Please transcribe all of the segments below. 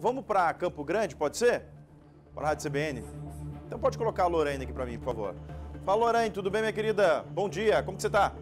Vamos, vamos para Campo Grande, pode ser? Para a Rádio CBN. Então pode colocar a Lorraine aqui para mim, por favor. Fala, Lorraine, tudo bem, minha querida? Bom dia, como que você está?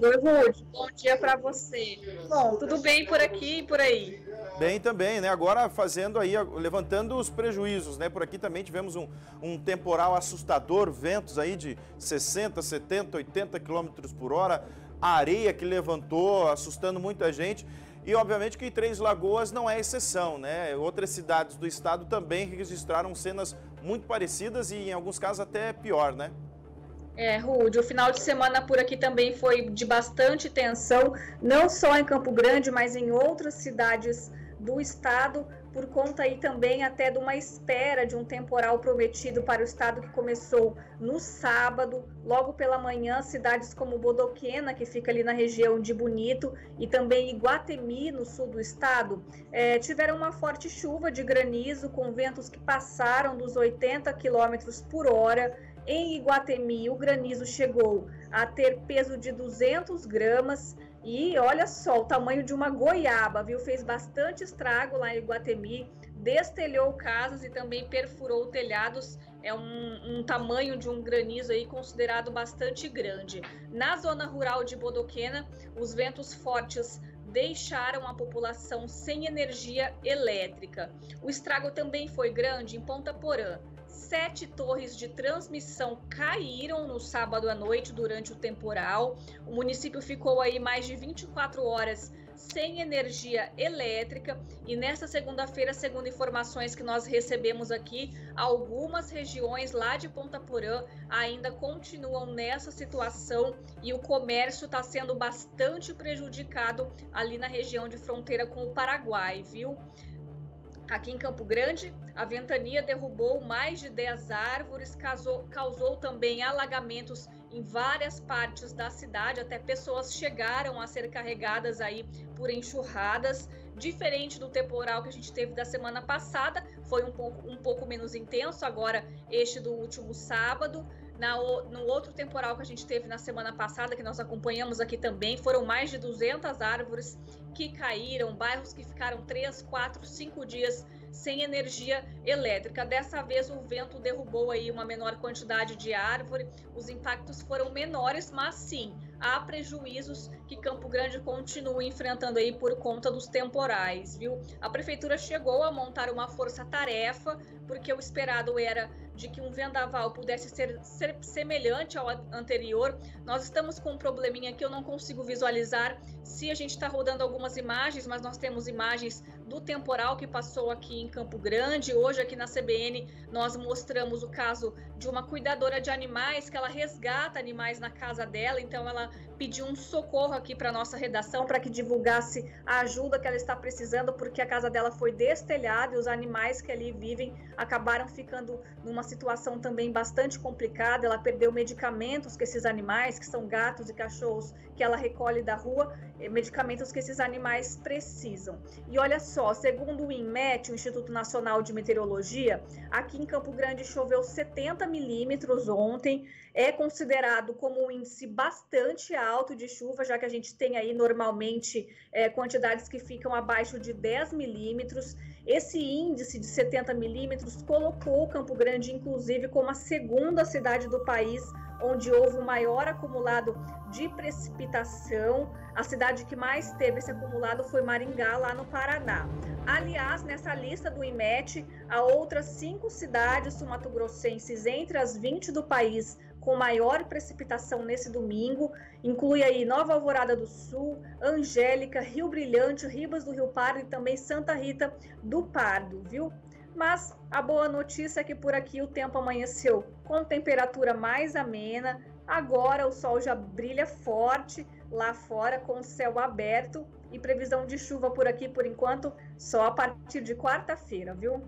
Oi, Ruth, bom dia para você. Bom, tudo bem por aqui e por aí? Bem também, né? Agora fazendo aí, levantando os prejuízos, né? Por aqui também tivemos um, um temporal assustador, ventos aí de 60, 70, 80 quilômetros por hora, areia que levantou, assustando muita gente. E obviamente que Três Lagoas não é exceção, né? Outras cidades do estado também registraram cenas muito parecidas e em alguns casos até pior, né? É, Rude, o final de semana por aqui também foi de bastante tensão, não só em Campo Grande, mas em outras cidades do estado, por conta aí também até de uma espera de um temporal prometido para o estado que começou no sábado, logo pela manhã, cidades como Bodoquena, que fica ali na região de Bonito, e também Iguatemi, no sul do estado, é, tiveram uma forte chuva de granizo com ventos que passaram dos 80 quilômetros por hora. Em Iguatemi, o granizo chegou a ter peso de 200 gramas e olha só, o tamanho de uma goiaba, viu? Fez bastante estrago lá em Iguatemi, destelhou casas e também perfurou telhados. É um, um, tamanho de um granizo aí considerado bastante grande. Na zona rural de Bodoquena, os ventos fortes deixaram a população sem energia elétrica. O estrago também foi grande em Ponta Porã. Sete torres de transmissão caíram no sábado à noite durante o temporal. O município ficou aí mais de 24 horas sem energia elétrica e nesta segunda-feira, segundo informações que nós recebemos aqui, algumas regiões lá de Ponta Porã ainda continuam nessa situação e o comércio está sendo bastante prejudicado ali na região de fronteira com o Paraguai, viu? Aqui em Campo Grande, a ventania derrubou mais de 10 árvores, causou, causou também alagamentos em várias partes da cidade, até pessoas chegaram a ser carregadas aí por enxurradas. Diferente do temporal que a gente teve da semana passada, foi um pouco, um pouco menos intenso, agora este do último sábado. Na, no outro temporal que a gente teve na semana passada, que nós acompanhamos aqui também, foram mais de 200 árvores que caíram, bairros que ficaram 3, 4, 5 dias sem energia elétrica. Dessa vez o vento derrubou aí uma menor quantidade de árvore, os impactos foram menores, mas sim, há prejuízos que Campo Grande continua enfrentando aí por conta dos temporais, viu? A prefeitura chegou a montar uma força-tarefa, porque o esperado era de que um vendaval pudesse ser, ser, semelhante ao anterior. Nós estamos com um probleminha que eu não consigo visualizar se a gente está rodando algumas imagens, mas nós temos imagens do temporal que passou aqui em Campo Grande. Hoje, aqui na CBN, nós mostramos o caso de uma cuidadora de animais que ela resgata animais na casa dela, então ela pediu um socorro aqui para nossa redação para que divulgasse a ajuda que ela está precisando, porque a casa dela foi destelhada e os animais que ali vivem acabaram ficando numa situação também bastante complicada. Ela perdeu medicamentos que esses animais, que são gatos e cachorros, que ela recolhe da rua, eh, medicamentos que esses animais precisam. E olha só, segundo o INMET, o Instituto Nacional de Meteorologia, aqui em Campo Grande choveu 70 milímetros ontem. É considerado como um índice bastante alto de chuva, já que a gente tem aí normalmente é, quantidades que ficam abaixo de 10 milímetros. Esse índice de 70 milímetros colocou Campo Grande, inclusive, como a segunda cidade do país onde houve o maior acumulado de precipitação. A cidade que mais teve esse acumulado foi Maringá, lá no Paraná. Aliás, nessa lista do IMET, há outras cinco cidades sumatogrossenses entre as 20 do país com maior precipitação nesse domingo. Inclui aí Nova Alvorada do Sul, Angélica, Rio Brilhante, Ribas do Rio Pardo e também Santa Rita do Pardo, viu? Mas a boa notícia é que por aqui o tempo amanheceu com temperatura mais amena. Agora o sol já brilha forte lá fora com o céu aberto e previsão de chuva por aqui por enquanto só a partir de quarta-feira, viu?